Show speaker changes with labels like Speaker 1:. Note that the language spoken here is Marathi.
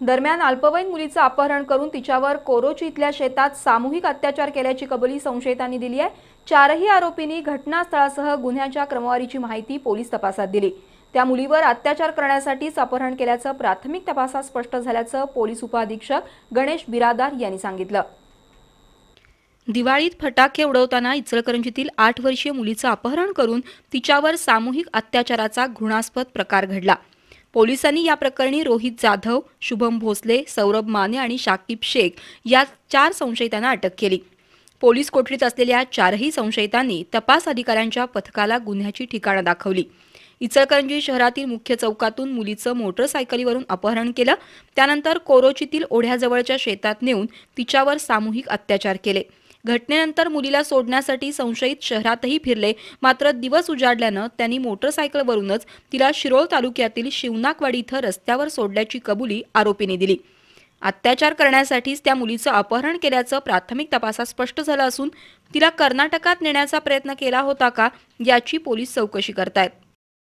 Speaker 1: दरम्यान अल्पवयीन मुलीचं अपहरण करून तिच्यावर कोरोची इथल्या शेतात सामूहिक अत्याचार केल्याची कबुली संशयितांनी दिली आहे. चारही आरोपींनी घटनास्थळासह गुन्ह्याच्या क्रमवारीची माहिती पोलीस तपासात दिली. त्या मुलीवर अत्याचार करण्यासाठीच अपहरण केल्याचं प्राथमिक तपासात स्पष्ट झाल्याचं पोलीस उपअधीक्षक गणेश बिरादार यांनी सांगितलं. दिवाळीत फटाके उडवताना इचलकरंजीतील आठ वर्षीय मुलीचं अपहरण करून तिच्यावर सामूहिक अत्याचाराचा घृणास्पद प्रकार घडला. पोलिसांनी या प्रकरणी रोहित जाधव शुभम भोसले सौरभ माने आणि शाकिब शेख या चार संशयितांना अटक केली. पोलीस कोठडीत असलेल्या चारही संशयितांनी तपास अधिकाऱ्यांच्या पथकाला गुन्ह्याची ठिकाणं दाखवली. इचलकरंजी शहरातील मुख्य चौकातून मुलीचं मोटरसायकलीवरून अपहरण केलं. त्यानंतर कोरोचीतील ओढ्याजवळच्या शेतात नेऊन तिच्यावर सामूहिक अत्याचार केले. घटनेनंतर मुलीला सोडण्यासाठी संशयित शहरातही फिरले. मात्र दिवस उजाडल्यानं त्यांनी मोटरसायकलवरूनच तिला शिरोळ तालुक्यातील शिवनाकवाडी इथं रस्त्यावर सोडल्याची कबुली आरोपीने दिली. अत्याचार करण्यासाठीच त्या मुलीचं अपहरण केल्याचं प्राथमिक तपासात स्पष्ट झालं असून तिला कर्नाटकात नेण्याचा प्रयत्न केला होता का याची पोलीस चौकशी करतायत.